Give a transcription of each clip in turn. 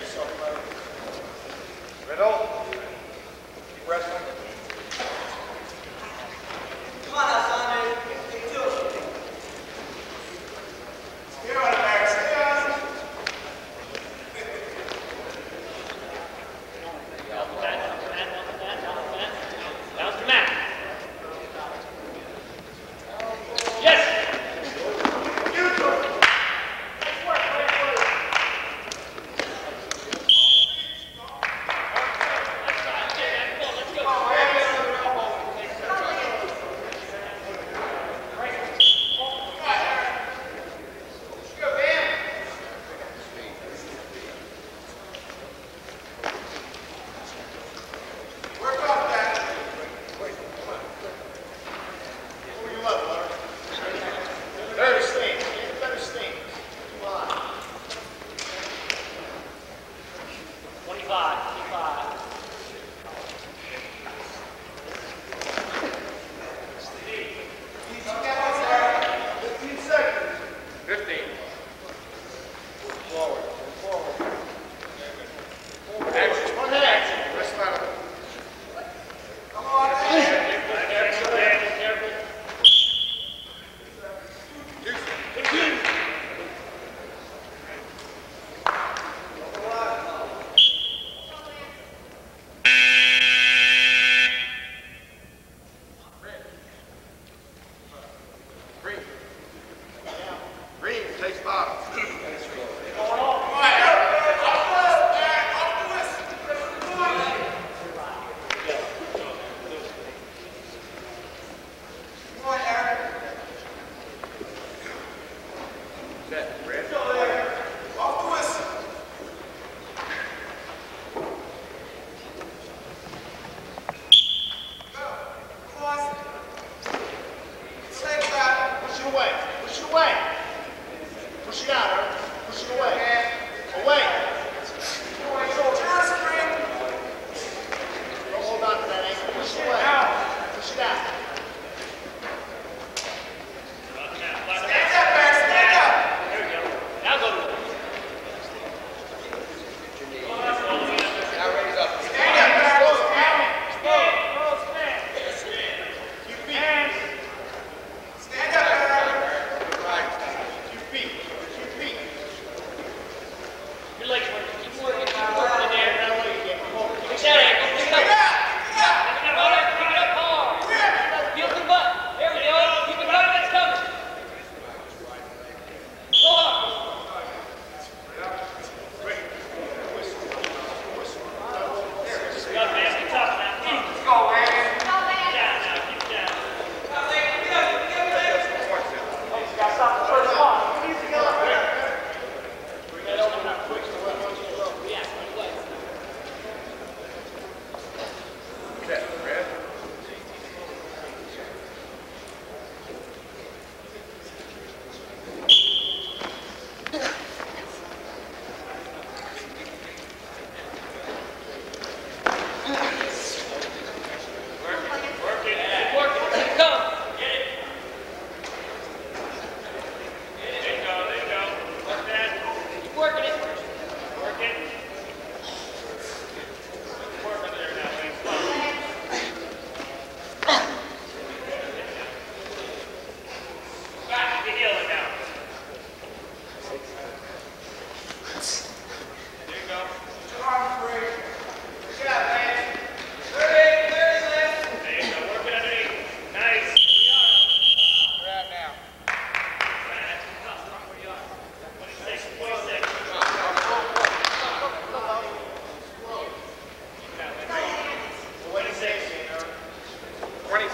yourself. Riddle, keep wrestling.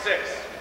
six.